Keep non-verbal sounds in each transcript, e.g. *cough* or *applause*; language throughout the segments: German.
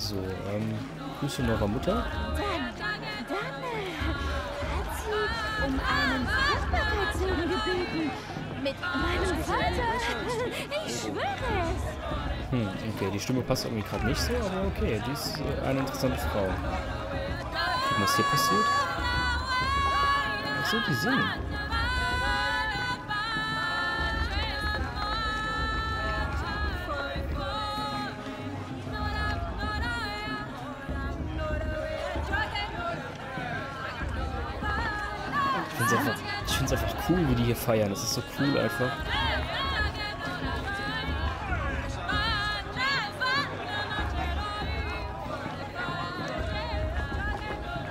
So, ähm, Grüße eurer Mutter. Dann, dann äh, hat sie um einen Fruchtbarkeitssohn gebeten. Mit meinem Vater. Ich schwöre es. Hm, okay, die Stimme passt irgendwie gerade nicht so, aber okay, die ist äh, eine interessante Frau. Was hier passiert. Achso, die singen. Feiern. Das ist so cool einfach.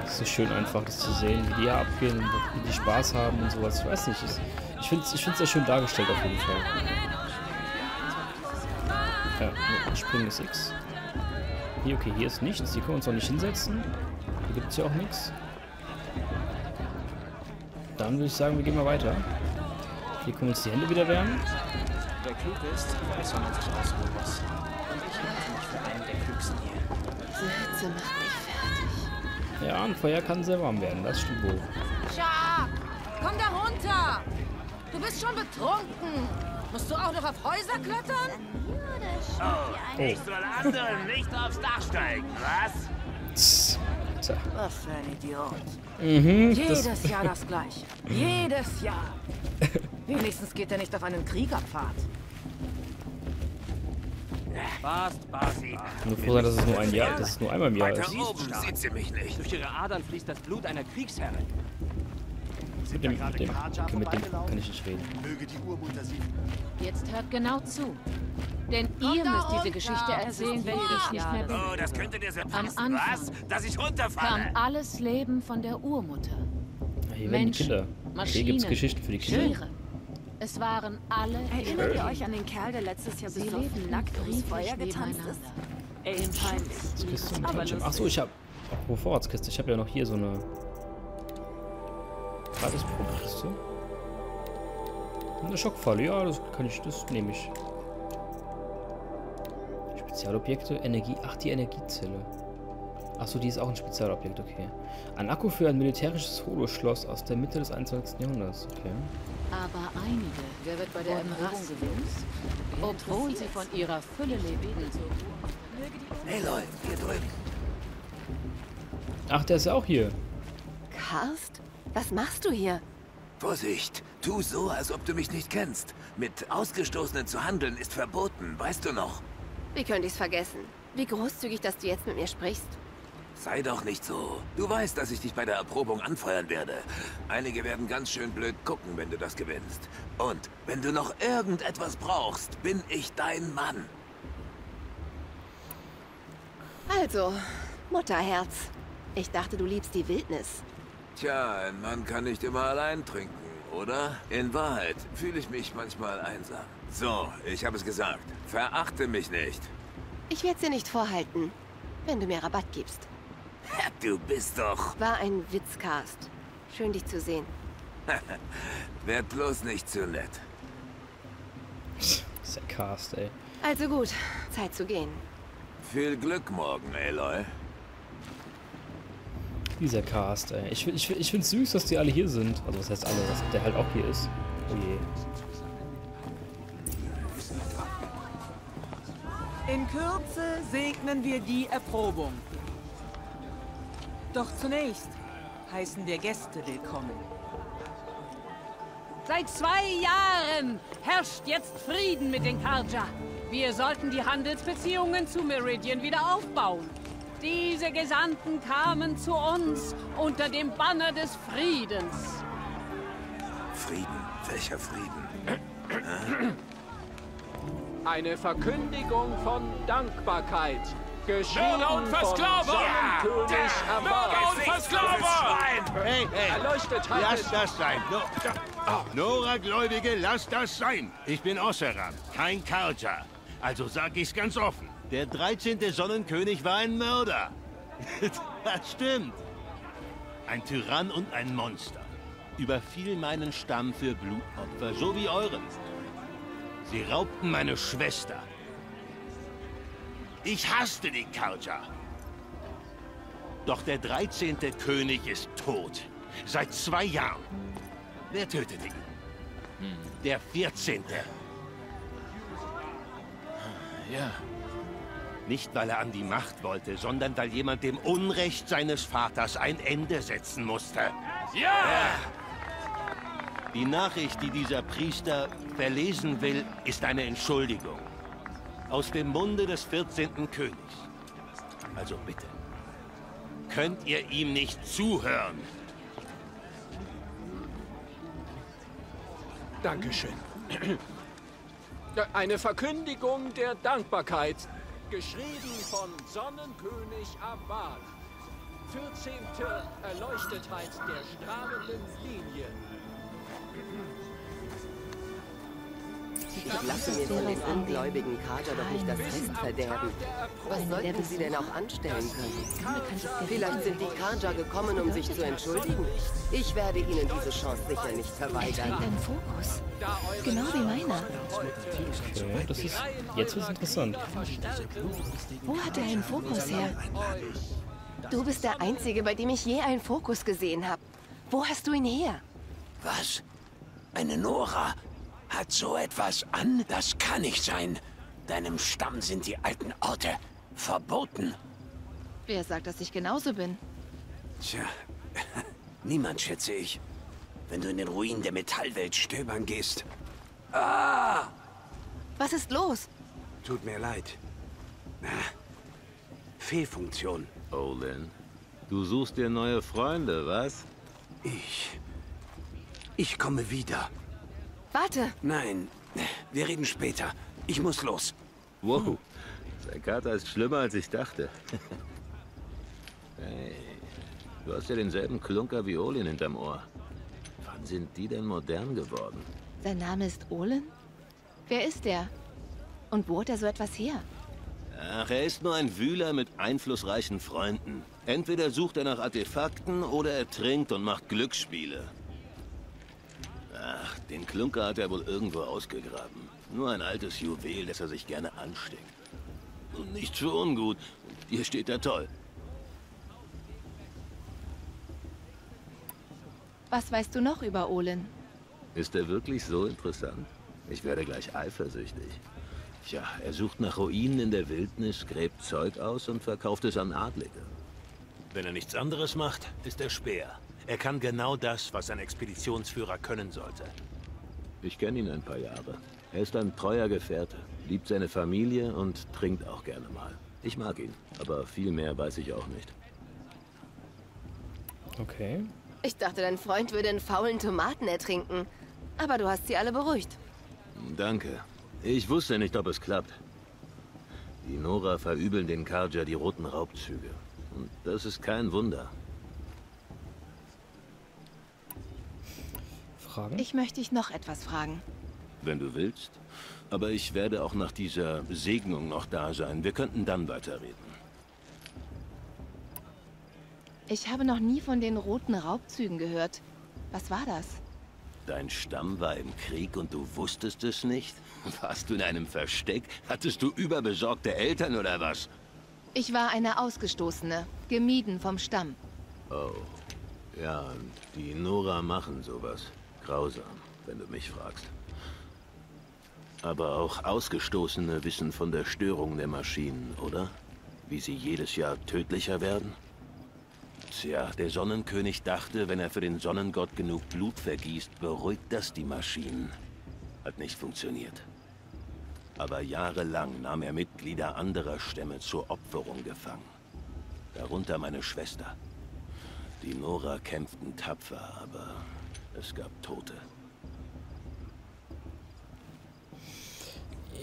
So schön einfach, das zu sehen, wie die hier abgehen und wie die Spaß haben und sowas. Ich weiß nicht, ich, finde es ich sehr schön dargestellt auf jeden Fall. Ja, Springen ist X. Hier, okay, hier ist nichts. Hier können wir uns auch nicht hinsetzen. Hier gibt es ja auch nichts. Dann würde ich sagen, wir gehen mal weiter. Hier können wir uns die Hände wieder wärmen. Wer klug ist, weiß, wann man sich ausruhen muss. Und ich halte mich für einen der klügsten hier. Diese Hitze macht mich fertig. Ja, ein Feuer kann sehr warm werden, das stimmt wohl. Jacques, komm da runter! Du bist schon betrunken. Musst du auch noch auf Häuser klettern? Oh. Ich soll anderen nicht aufs Dach steigen, was? Tja. Was für ein Idiot. Mhm, das, Jedes Jahr das gleiche. Jedes Jahr. *laughs* Wenigstens geht er nicht auf einen Kriegerpfad. Passt, passt. nur froh sein, dass es nur ein Jahr, dass es nur einmal im Jahr Weiter ist. oben sieht sie mich nicht. Durch ihre Adern fließt das Blut einer Kriegsherrin. Mit dem, mit dem, okay, mit dem kann ich nicht reden. Möge die Urmutter sie Jetzt hört genau zu. Denn ihr müsst diese. Geschichte erzählen, wenn ich nicht mehr bin. Oh, das könnte dir Am passen, Anfang was? Dass ich Kam runterfalle. alles Leben von der Urmutter. Hier werden die Menschen, Kinder. Hier Maschinen, gibt es Geschichten für die Kinder. Tiere. Es waren alle Erinnert ihr euch an den Kerl, der letztes Jahr Sie besoffen nackt ums Feuer getanzt ist? Ey, peinlich. Aber. Achso, ich habe. Apropos Vorratskiste, ich habe ja noch hier so eine. Gratisprobenkiste. Eine Schockfalle, ja, das kann ich, das nehme ich. Spezialobjekte, Energie. Ach, die Energiezelle. Achso, die ist auch ein Spezialobjekt, okay. Ein Akku für ein militärisches Holoschloss aus der Mitte des 21. Jahrhunderts, okay. Aber einige Wer wird bei der gewinnen? rastlose, obwohl sie von ihrer Fülle lebten. Hey Leute, hier drüben. Ach, der ist ja auch hier. Karst? Was machst du hier? Vorsicht, tu so, als ob du mich nicht kennst. Mit Ausgestoßenen zu handeln ist verboten, weißt du noch? Wie könnte ich's vergessen? Wie großzügig, dass du jetzt mit mir sprichst. Sei doch nicht so. Du weißt, dass ich dich bei der Erprobung anfeuern werde. Einige werden ganz schön blöd gucken, wenn du das gewinnst. Und wenn du noch irgendetwas brauchst, bin ich dein Mann. Also, Mutterherz. Ich dachte, du liebst die Wildnis. Tja, ein Mann kann nicht immer allein trinken, oder? In Wahrheit fühle ich mich manchmal einsam. So, ich habe es gesagt. Verachte mich nicht. Ich werde dir nicht vorhalten, wenn du mir Rabatt gibst. *laughs* Du bist doch... War ein Witz, Karst. Schön, dich zu sehen. *laughs* Werd bloß nicht zu nett. Ist der Cast, ey. Also gut, Zeit zu gehen. Viel Glück morgen, Aloy. Dieser Cast, ey. Ich, ich, ich finde es süß, dass die alle hier sind. Also, was heißt alle, dass der halt auch hier ist. Oh je. In Kürze segnen wir die Erprobung. Doch zunächst heißen wir Gäste willkommen. Seit zwei Jahren herrscht jetzt Frieden mit den Karja. Wir sollten die Handelsbeziehungen zu Meridian wieder aufbauen. Diese Gesandten kamen zu uns unter dem Banner des Friedens. Frieden? Welcher Frieden? Eine Verkündigung von Dankbarkeit. Mörder und Sonnenkönig Ja! Amara. und Versklaver! Hey, hey, Erleuchtet lass das sein. No, Ah, Nora-Gläubige, lass das sein. Ich bin Osseran, kein Karja. Also sag ich's ganz offen. Der 13. Sonnenkönig war ein Mörder. *laughs* das stimmt. Ein Tyrann und ein Monster. Überfiel meinen Stamm für Blutopfer, so wie euren. Sie raubten meine Schwester. Ich hasste die Karja. Doch der 13. König ist tot. Seit zwei Jahren. Wer tötete ihn? Hm, der 14. Ja. Nicht, weil er an die Macht wollte, sondern weil jemand dem Unrecht seines Vaters ein Ende setzen musste. Ja! Die Nachricht, die dieser Priester verlesen will, ist eine Entschuldigung. Aus dem Munde des 14. Königs. Also bitte. Könnt ihr ihm nicht zuhören? Dankeschön. Eine Verkündigung der Dankbarkeit, geschrieben von Sonnenkönig Abad. 14. Erleuchtetheit der strahlenden Linie. Ich lasse mir von den ungläubigen Kader doch nicht das Fest verderben. Was sollten sie denn auch anstellen können? Vielleicht sind die Kaja gekommen, um sich zu entschuldigen. Ich werde ihnen diese Chance sicher nicht Er verweigern. einen Fokus. Genau wie meiner. Okay, das ist. Jetzt wird's interessant. Wo hat er einen Fokus her? Du bist der Einzige, bei dem ich je einen Fokus gesehen habe. Wo hast du ihn her? Was? Eine Nora? Hat so etwas an? Das kann nicht sein. Deinem Stamm sind die alten Orte verboten. Wer sagt, dass ich genauso bin? Tja, *laughs* niemand schätze ich. Wenn du in den Ruinen der Metallwelt stöbern gehst. Ah! Was ist los? Tut mir leid. Na, Fehlfunktion. Olin, du suchst dir neue Freunde, was? Ich... Ich komme wieder. Warte, Nein, wir reden später. Ich muss los. Wow, dein Kater ist schlimmer, als ich dachte. *laughs* hey, du hast ja denselben Klunker wie Olin hinterm Ohr. Wann sind die denn modern geworden? sein Name ist Olin? Wer ist er? Und wo hat er so etwas her? Ach, er ist nur ein Wühler mit einflussreichen Freunden. Entweder sucht er nach Artefakten oder er trinkt und macht Glücksspiele. Den Klunker hat er wohl irgendwo ausgegraben. Nur ein altes Juwel, das er sich gerne ansteckt. Und nicht für ungut. Hier steht er toll. Was weißt du noch über Olin? Ist er wirklich so interessant? Ich werde gleich eifersüchtig. Tja, er sucht nach Ruinen in der Wildnis, gräbt Zeug aus und verkauft es an Adlige. Wenn er nichts anderes macht, ist er Speer. Er kann genau das, was ein Expeditionsführer können sollte. Ich kenne ihn ein paar Jahre. Er ist ein treuer Gefährte, liebt seine Familie und trinkt auch gerne mal. Ich mag ihn, aber viel mehr weiß ich auch nicht. Okay. Ich dachte, dein Freund würde in faulen Tomaten ertrinken. Aber du hast sie alle beruhigt. Danke. Ich wusste nicht, ob es klappt. Die Nora verübeln den Karja die roten Raubzüge. Und das ist kein Wunder. Fragen? Ich möchte dich noch etwas fragen. Wenn du willst. Aber ich werde auch nach dieser Segnung noch da sein. Wir könnten dann weiterreden. Ich habe noch nie von den roten Raubzügen gehört. Was war das? Dein Stamm war im Krieg und du wusstest es nicht? Warst du in einem Versteck? Hattest du überbesorgte Eltern oder was? Ich war eine Ausgestoßene, gemieden vom Stamm. Oh. Ja, und die Nora machen sowas. Grausam, wenn du mich fragst. Aber auch Ausgestoßene wissen von der Störung der Maschinen, oder? Wie sie jedes Jahr tödlicher werden? Tja, der Sonnenkönig dachte, wenn er für den Sonnengott genug Blut vergießt, beruhigt das die Maschinen. Hat nicht funktioniert. Aber jahrelang nahm er Mitglieder anderer Stämme zur Opferung gefangen. Darunter meine Schwester. Die Nora kämpften tapfer, aber es gab Tote.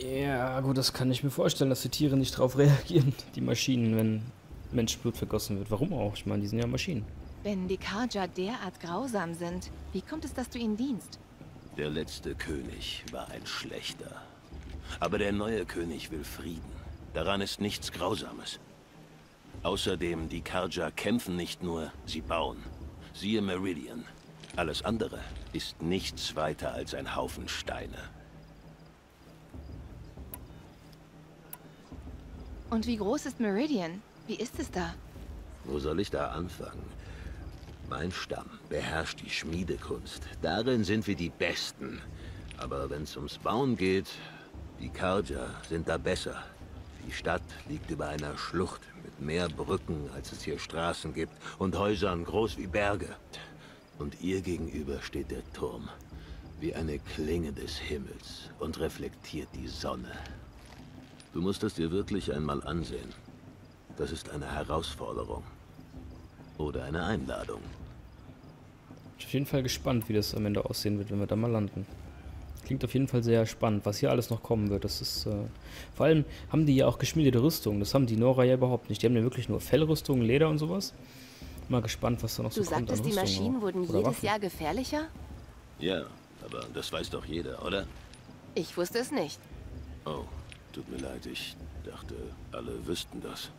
Ja, gut, das kann ich mir vorstellen, dass die Tiere nicht drauf *laughs* reagieren, die Maschinen, wenn Menschenblut vergossen wird. Warum auch? Ich meine, die sind ja Maschinen. Wenn die Karja derart grausam sind, wie kommt es, dass du ihnen dienst? Der letzte König war ein schlechter. Aber der neue König will Frieden. Daran ist nichts Grausames. Außerdem, die Karja kämpfen nicht nur, sie bauen. Siehe Meridian. Alles andere ist nichts weiter als ein Haufen Steine. Und wie groß ist Meridian? Wie ist es da? Wo soll ich da anfangen? Mein Stamm beherrscht die Schmiedekunst. Darin sind wir die Besten. Aber wenn es ums Bauen geht, die Karja sind da besser. Die Stadt liegt über einer Schlucht mit mehr Brücken, als es hier Straßen gibt, und Häusern groß wie Berge. Und ihr gegenüber steht der Turm, wie eine Klinge des Himmels und reflektiert die Sonne. Du musst es dir wirklich einmal ansehen. Das ist eine Herausforderung. Oder eine Einladung. Ich bin auf jeden Fall gespannt, wie das am Ende aussehen wird, wenn wir da mal landen. Klingt auf jeden Fall sehr spannend, was hier alles noch kommen wird. Das ist, äh, vor allem haben die ja auch geschmiedete Rüstungen. Das haben die Nora ja überhaupt nicht. Die haben ja wirklich nur Fellrüstungen, Leder und sowas. Mal gespannt, was da noch du so kommt. Du sagtest, die Maschinen wurden jedes Waffen. Jahr gefährlicher? Ja, aber das weiß doch jeder, oder? Ich wusste es nicht. Oh, tut mir leid. Ich dachte, alle wüssten das.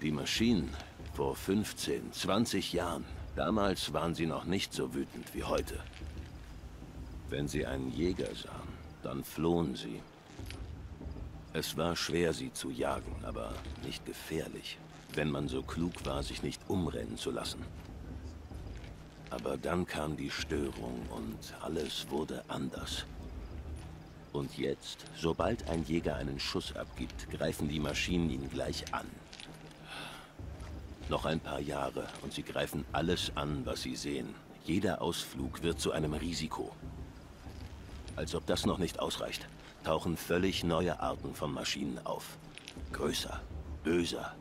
Die Maschinen vor 15, 20 Jahren. Damals waren sie noch nicht so wütend wie heute. Wenn sie einen Jäger sahen, dann flohen sie. Es war schwer, sie zu jagen, aber nicht gefährlich, wenn man so klug war, sich nicht umrennen zu lassen. Aber dann kam die Störung und alles wurde anders. Und jetzt, sobald ein Jäger einen Schuss abgibt, greifen die Maschinen ihn gleich an. Noch ein paar Jahre und sie greifen alles an, was sie sehen. Jeder Ausflug wird zu einem Risiko. Als ob das noch nicht ausreicht, tauchen völlig neue Arten von Maschinen auf. Größer, böser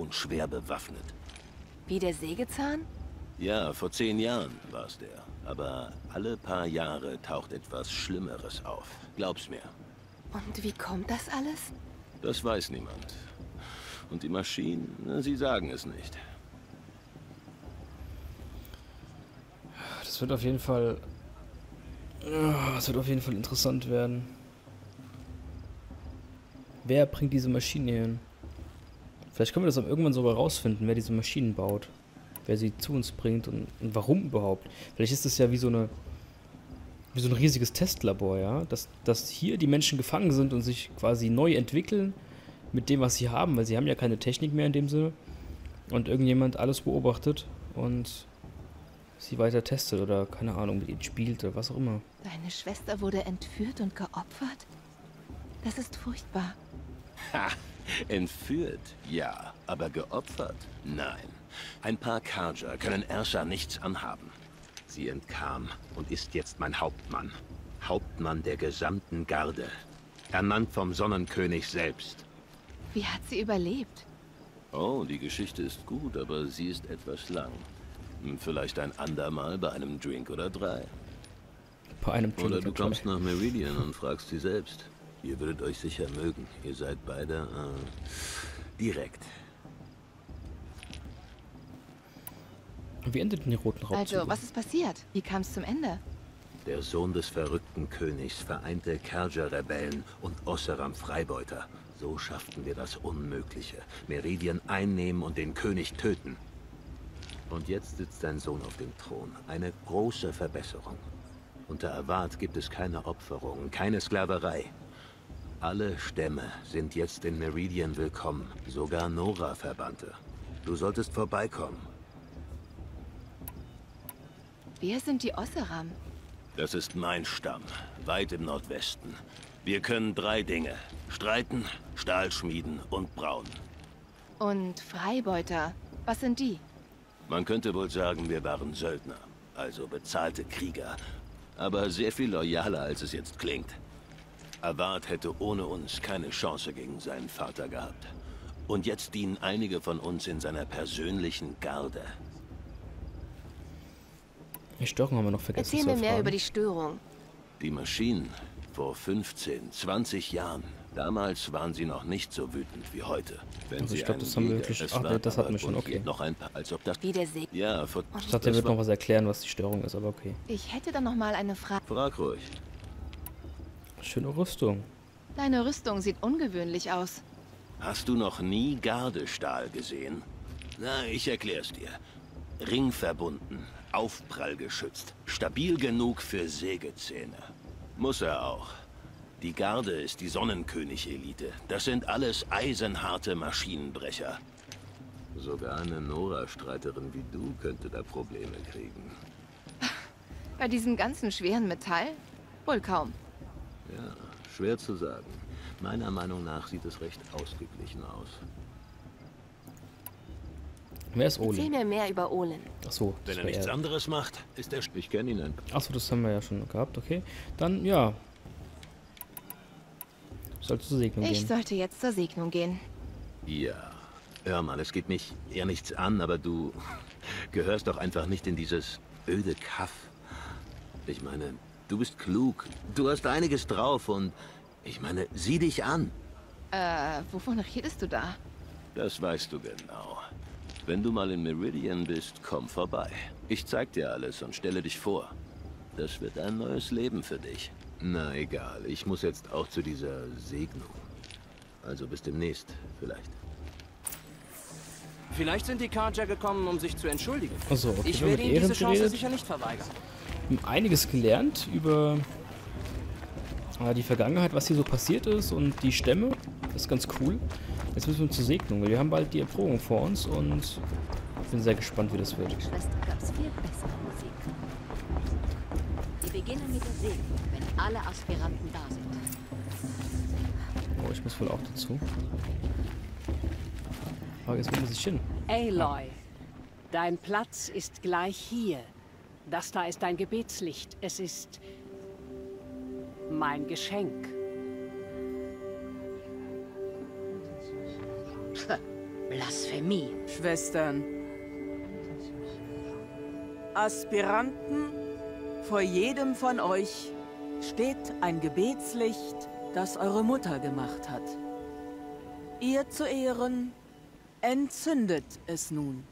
und schwer bewaffnet. Wie der Sägezahn? Ja, vor zehn Jahren war es der. Aber alle paar Jahre taucht etwas Schlimmeres auf. Glaub's mir. Und wie kommt das alles? Das weiß niemand. Und die Maschinen, sie sagen es nicht. Das wird auf jeden Fall das wird auf jeden Fall interessant werden. Wer bringt diese Maschinen hier hin? Vielleicht können wir das auch irgendwann sogar rausfinden, wer diese Maschinen baut. Wer sie zu uns bringt und, und warum überhaupt. Vielleicht ist das ja wie so eine wie so ein riesiges Testlabor, ja, dass, dass hier die Menschen gefangen sind und sich quasi neu entwickeln mit dem, was sie haben, weil sie haben ja keine Technik mehr in dem Sinne und irgendjemand alles beobachtet und sie weiter testet oder keine Ahnung, mit ihnen spielt oder was auch immer. Deine Schwester wurde entführt und geopfert? Das ist furchtbar. Ha, *laughs* entführt, ja, aber geopfert? Nein. Ein paar Karja können Ersha nichts anhaben. Sie entkam und ist jetzt mein Hauptmann. Hauptmann der gesamten Garde. Ernannt vom Sonnenkönig selbst. Wie hat sie überlebt? Oh, die Geschichte ist gut, aber sie ist etwas lang. Vielleicht ein andermal bei einem Drink oder drei. Bei einem Drink oder du kommst nach Meridian und fragst sie selbst. Ihr würdet euch sicher mögen. Ihr seid beide äh, direkt. Wie endeten die roten Raubzüge? Also, was ist passiert? Wie kam es zum Ende? Der Sohn des verrückten Königs vereinte Kerja-Rebellen und Osseram Freibeuter. So schafften wir das Unmögliche. Meridian einnehmen und den König töten. Und jetzt sitzt dein Sohn auf dem Thron. Eine große Verbesserung. Unter Avat gibt es keine Opferungen, keine Sklaverei. Alle Stämme sind jetzt in Meridian willkommen, sogar Nora-Verbannte. Du solltest vorbeikommen. Wer sind die Osseram? Das ist mein Stamm, weit im Nordwesten. Wir können drei Dinge. Streiten, Stahl schmieden und brauen. Und Freibeuter, was sind die? Man könnte wohl sagen, wir waren Söldner, also bezahlte Krieger. Aber sehr viel loyaler, als es jetzt klingt. Avad hätte ohne uns keine Chance gegen seinen Vater gehabt. Und jetzt dienen einige von uns in seiner persönlichen Garde. Die Störung haben wir noch vergessen Erzähl mir mehr über die Störung. Die Maschinen vor 15, 20 Jahren Damals waren sie noch nicht so wütend wie heute. Wenn also ich glaube, das haben wir wirklich... Ach, nee, das hatten wir schon, okay. Noch ein paar, als ob das... Wie der See. Ja, vor, ich dachte, er wird noch was erklären, was die Störung ist, aber okay. Ich hätte dann noch mal eine Frage. Frag ruhig. Schöne Rüstung. Deine Rüstung sieht ungewöhnlich aus. Hast du noch nie Gardestahl gesehen? Na, ich erklär's dir. Ringverbunden, aufprallgeschützt, stabil genug für Sägezähne. Muss er auch. Die Garde ist die Sonnenkönig-Elite. Das sind alles eisenharte Maschinenbrecher. Sogar eine Nora-Streiterin wie du könnte da Probleme kriegen. Bei diesem ganzen schweren Metall? Wohl kaum. Ja, schwer zu sagen. Meiner Meinung nach sieht es recht ausgeglichen aus. Wer ist Erzähl Olin? mir mehr über Olin. Achso, Wenn er nichts anderes macht, ist er... Ich kenne ihn Achso, das haben wir ja schon gehabt, okay. Dann, ja. Soll zur Segnung Ich gehen. sollte jetzt zur Segnung gehen. Ja. Hör mal, es geht mich eher nichts an, aber du *laughs* gehörst doch einfach nicht in dieses öde Kaff. Ich meine, du bist klug, du hast einiges drauf und ich meine, sieh dich an. Äh, wovon redest du da? Das weißt du genau. Wenn du mal in Meridian bist, komm vorbei. Ich zeig dir alles und stelle dich vor. Das wird ein neues Leben für dich. Na egal, ich muss jetzt auch zu dieser Segnung. Also bis demnächst, vielleicht. Vielleicht sind die Karja gekommen, um sich zu entschuldigen. Achso, okay. Ich werde ihnen diese Chance geredet. sicher nicht verweigern. Wir haben einiges gelernt über äh, die Vergangenheit, was hier so passiert ist und die Stämme. Das ist ganz cool. Jetzt müssen wir zur Segnung, weil wir haben bald die Erprobung vor uns und ich bin sehr gespannt, wie das wird. Schwester gab's viel bessere Musik. Wir beginnen mit der Segnung, wenn alle Aspiranten da sind. Oh, ich muss wohl auch dazu. Frage ist, wo muss ich hin? Aloy, dein Platz ist gleich hier. Das da ist dein Gebetslicht. Es ist mein Geschenk. Blasphemie. Schwestern. Aspiranten, vor jedem von euch steht ein Gebetslicht, das eure Mutter gemacht hat. Ihr zu Ehren entzündet es nun.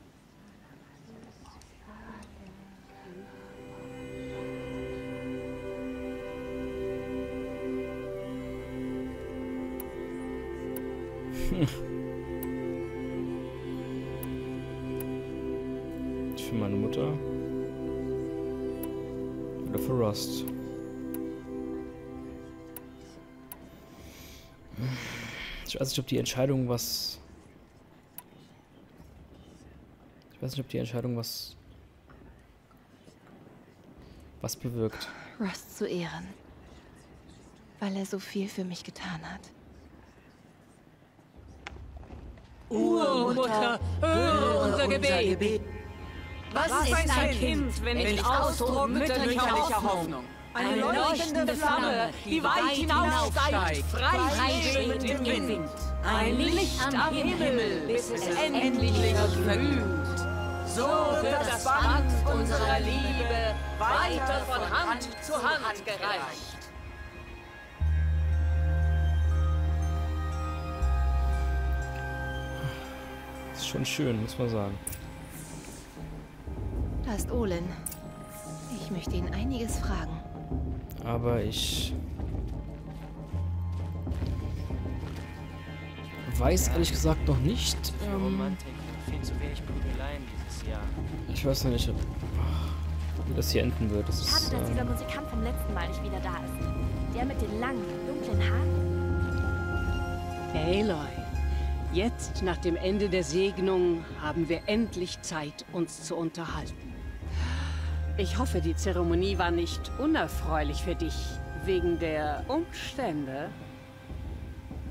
Für meine Mutter. Oder für Rust. Ich weiß nicht, ob die Entscheidung was. Ich weiß nicht, ob die Entscheidung was. was bewirkt. Rust zu Ehren. Weil er so viel für mich getan hat. Urmutter, höre unser Gebet. Was, Was ist ein Kind, wenn nicht Ausdruck mütterlicher Hoffnung? Eine leuchtende Flamme, die weit hinaufsteigt, freischwebend im Wind. Ein Licht am Himmel, bis es endlich verglüht. So wird das Band unserer Liebe weiter von Hand zu Hand gereicht. Ist schon schön, muss man sagen. Da ist Olin. Ich möchte ihn einiges fragen. Aber ich. weiß ehrlich gesagt noch nicht. Ähm, ich weiß noch nicht, ob, wie das hier enden wird. Das ist, Schade, dass dieser ähm, Musikant vom letzten Mal nicht wieder da ist. Der mit den langen, dunklen Haaren. Aloy, jetzt nach dem Ende der Segnung haben wir endlich Zeit, uns zu unterhalten. Ich hoffe, die Zeremonie war nicht unerfreulich für dich, wegen der Umstände.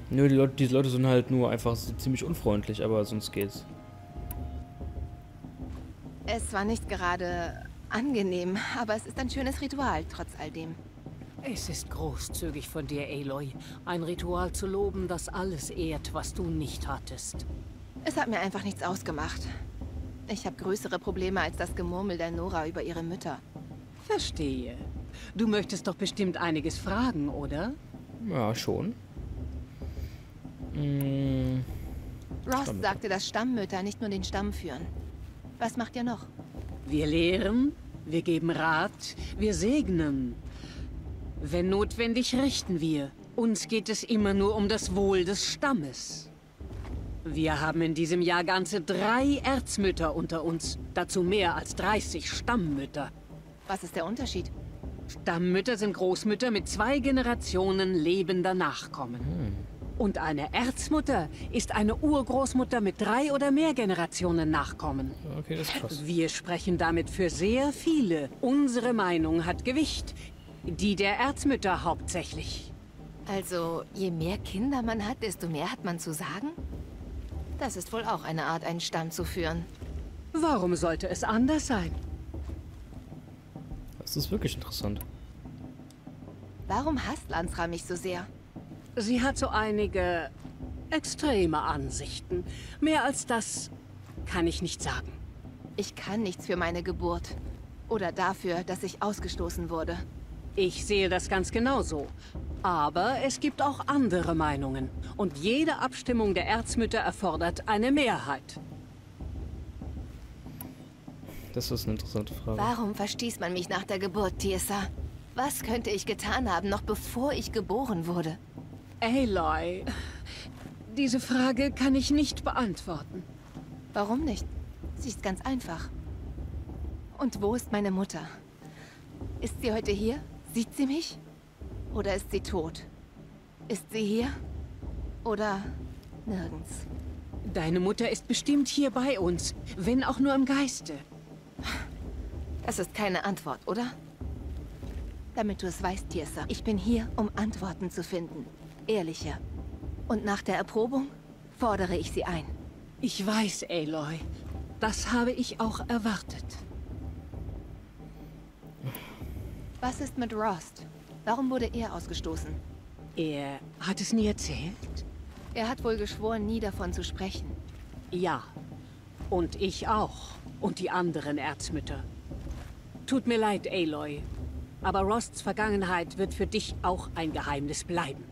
Nö, die Leute, diese Leute sind halt nur einfach so ziemlich unfreundlich, aber sonst geht's. Es war nicht gerade angenehm, aber es ist ein schönes Ritual, trotz all dem. Es ist großzügig von dir, Aloy, ein Ritual zu loben, das alles ehrt, was du nicht hattest. Es hat mir einfach nichts ausgemacht. Ich habe größere Probleme als das Gemurmel der Nora über ihre Mütter. Verstehe. Du möchtest doch bestimmt einiges fragen, oder? Ja, schon. Mm, Ross sagte, dass Stammmütter nicht nur den Stamm führen. Was macht ihr noch? Wir lehren, wir geben Rat, wir segnen. Wenn notwendig, richten wir. Uns geht es immer nur um das Wohl des Stammes. Wir haben in diesem Jahr ganze drei Erzmütter unter uns. Dazu mehr als 30 Stammmütter. Was ist der Unterschied? Stammmütter sind Großmütter mit zwei Generationen lebender Nachkommen. Und eine Erzmutter ist eine Urgroßmutter mit drei oder mehr Generationen Nachkommen. Okay, das ist krass. Wir sprechen damit für sehr viele. Unsere Meinung hat Gewicht. Die der Erzmütter hauptsächlich. Also, je mehr Kinder man hat, desto mehr hat man zu sagen? Das ist wohl auch eine Art, einen Stamm zu führen. Warum sollte es anders sein? Das ist wirklich interessant. Warum hasst Lansra mich so sehr? Sie hat so einige extreme Ansichten. Mehr als das kann ich nicht sagen. Ich kann nichts für meine Geburt. Oder dafür, dass ich ausgestoßen wurde. Ich sehe das ganz genauso. Aber es gibt auch andere Meinungen. Und jede Abstimmung der Erzmütter erfordert eine Mehrheit. Das ist eine interessante Frage. Warum verstieß man mich nach der Geburt, Tirsa? Was könnte ich getan haben, noch bevor ich geboren wurde? Aloy, diese Frage kann ich nicht beantworten. Warum nicht? Sie ist ganz einfach. Und wo ist meine Mutter? Ist sie heute hier? Sieht sie mich? Oder ist sie tot? Ist sie hier? Oder nirgends? Deine Mutter ist bestimmt hier bei uns, wenn auch nur im Geiste. Das ist keine Antwort, oder? Damit du es weißt, Tirsa, ich bin hier, um Antworten zu finden. Ehrliche. Und nach der Erprobung fordere ich sie ein. Ich weiß, Aloy. Das habe ich auch erwartet. Was ist mit Rost? Warum wurde er ausgestoßen? Er hat es nie erzählt? Er hat wohl geschworen, nie davon zu sprechen. Ja. Und ich auch. Und die anderen Erzmütter. Tut mir leid, Aloy. Aber Rosts Vergangenheit wird für dich auch ein Geheimnis bleiben.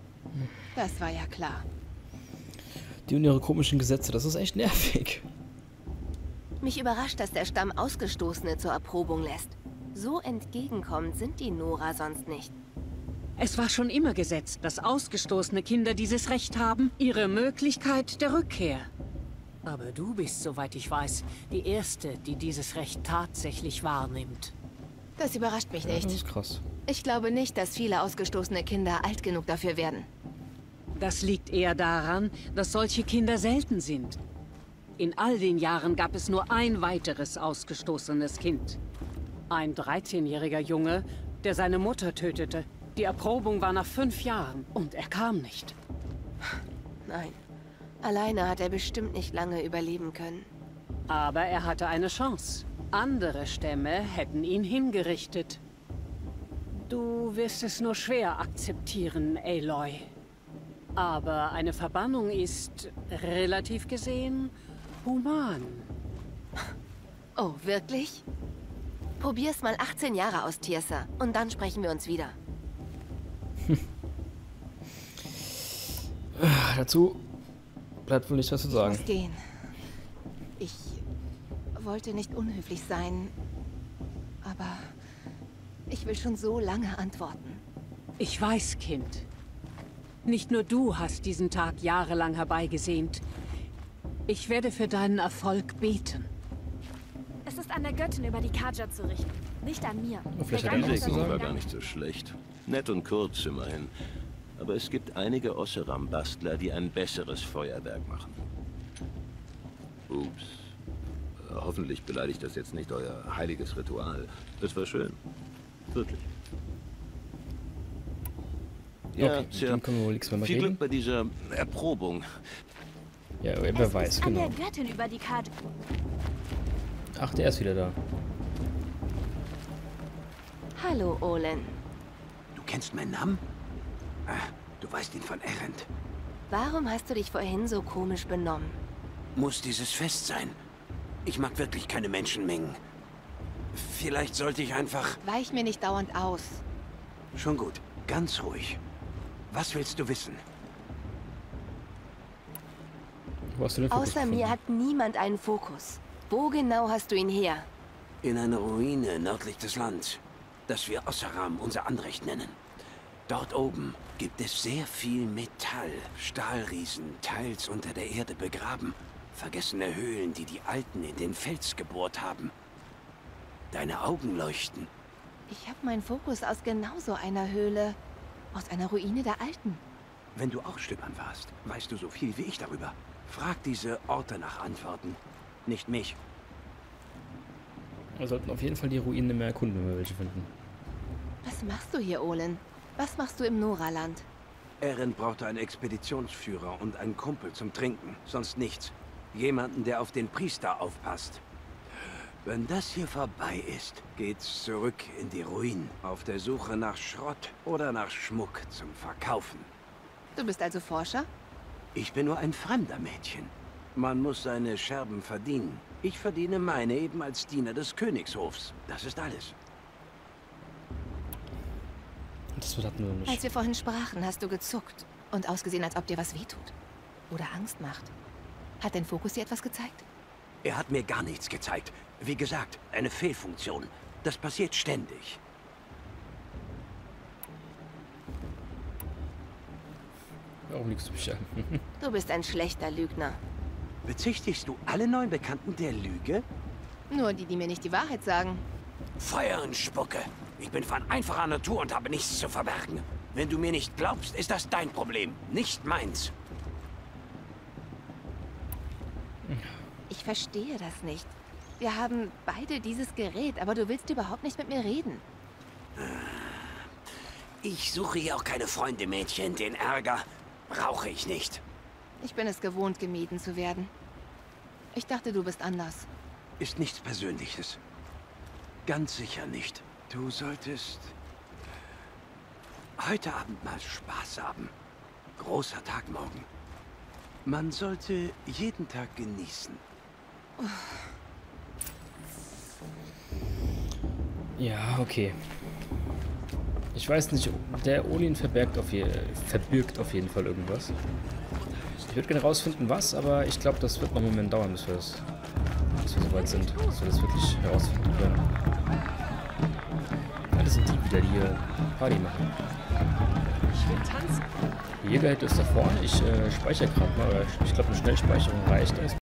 Das war ja klar. Die und ihre komischen Gesetze, das ist echt nervig. Mich überrascht, dass der Stamm Ausgestoßene zur Erprobung lässt. So entgegenkommend sind die Nora sonst nicht. Es war schon immer gesetzt, dass ausgestoßene Kinder dieses Recht haben, ihre Möglichkeit der Rückkehr. Aber du bist, soweit ich weiß, die Erste, die dieses Recht tatsächlich wahrnimmt. Das überrascht mich nicht. Das ist krass. Ich glaube nicht, dass viele ausgestoßene Kinder alt genug dafür werden. Das liegt eher daran, dass solche Kinder selten sind. In all den Jahren gab es nur ein weiteres ausgestoßenes Kind. Ein 13-jähriger Junge, der seine Mutter tötete. Die Erprobung war nach fünf Jahren und er kam nicht. Nein. Alleine hat er bestimmt nicht lange überleben können. Aber er hatte eine Chance. Andere Stämme hätten ihn hingerichtet. Du wirst es nur schwer akzeptieren, Aloy. Aber eine Verbannung ist, relativ gesehen, human. Oh, wirklich? Probier's mal 18 Jahre aus, Tirsa. Und dann sprechen wir uns wieder. Dazu bleibt wohl nichts was zu Ich sagen. muss gehen. Ich wollte nicht unhöflich sein, aber ich will schon so lange antworten. Ich weiß, Kind. Nicht nur du hast diesen Tag jahrelang herbeigesehnt. Ich werde für deinen Erfolg beten. An der Göttin, über die Kaja zu richten, nicht an mir. vielleicht Der hat er darin sagen. war gar nicht so schlecht. Nett und kurz immerhin. Aber es gibt einige Osseram-Bastler, die ein besseres Feuerwerk machen. Ups. Äh, Hoffentlich beleidigt das jetzt nicht euer heiliges Ritual. Es war schön. Wirklich. Ja, Okay, tja, können wir wohl nichts mehr viel reden. Glück bei dieser Erprobung. Ja, wer weiß, Es ist an genau. der Göttin, über die Kaja... Ach, der ist wieder da. Hallo, Olen. Du kennst meinen Namen? Ah, du weißt ihn von Erend. Warum hast du dich vorhin so komisch benommen? Muss dieses Fest sein? Ich mag wirklich keine Menschenmengen. Vielleicht sollte ich einfach... Weich mir nicht dauernd aus. Schon gut, ganz ruhig. Was willst du wissen? Wo hast du Außer gefunden? mir hat niemand einen Fokus. Wo genau hast du ihn her? In einer Ruine nördlich des Landes, das wir Ossaram unser Anrecht nennen. Dort oben gibt es sehr viel Metall, Stahlriesen, teils unter der Erde begraben. Vergessene Höhlen, die die Alten in den Fels gebohrt haben. Deine Augen leuchten. Ich habe meinen Fokus aus genau so einer Höhle. Aus einer Ruine der Alten. Wenn du auch Stöbern warst, weißt du so viel wie ich darüber. Frag diese Orte nach Antworten. Nicht mich. Wir sollten auf jeden Fall die Ruinen mehr erkunden, wenn wir welche finden. Was machst du hier, Olin? Was machst du im Noraland? Erin brauchte einen Expeditionsführer und einen Kumpel zum Trinken. Sonst nichts. Jemanden, der auf den Priester aufpasst. Wenn das hier vorbei ist, geht's zurück in die Ruinen. Auf der Suche nach Schrott oder nach Schmuck zum Verkaufen. Du bist also Forscher? Ich bin nur ein fremder Mädchen. Man muss seine Scherben verdienen. Ich verdiene meine eben als Diener des Königshofs. Das ist alles. Das hatten wir nicht. Als wir vorhin sprachen, hast du gezuckt und ausgesehen, als ob dir was wehtut. Oder Angst macht. Hat dein Fokus dir etwas gezeigt? Er hat mir gar nichts gezeigt. Wie gesagt, eine Fehlfunktion. Das passiert ständig. Auch nichts zu mich an. du bist ein schlechter Lügner. Bezichtigst du alle neuen Bekannten der Lüge? Nur die, die mir nicht die Wahrheit sagen. Feuer und Spucke. Ich bin von einfacher Natur und habe nichts zu verbergen. Wenn du mir nicht glaubst, ist das dein Problem, nicht meins. Ich verstehe das nicht. Wir haben beide dieses Gerät, aber du willst überhaupt nicht mit mir reden. Ich suche hier auch keine Freunde, Mädchen. Den Ärger brauche ich nicht. Ich bin es gewohnt, gemieden zu werden. Ich dachte, du bist anders. Ist nichts Persönliches. Ganz sicher nicht. Du solltest heute Abend mal Spaß haben. Großer Tag morgen. Man sollte jeden Tag genießen. Ja, okay. Ich weiß nicht, der Olin verbirgt auf, je verbirgt auf jeden Fall irgendwas. Ich würde gerne rausfinden, was, aber ich glaube, das wird noch einen Moment dauern, bis wir, das, bis wir soweit sind, dass wir das wirklich herausfinden können. Alle sind die wieder, die hier Party machen. Ich will tanzen. Jägerheld ist da vorne. Ich äh, speichere gerade mal, ich glaube, eine Schnellspeicherung reicht erst.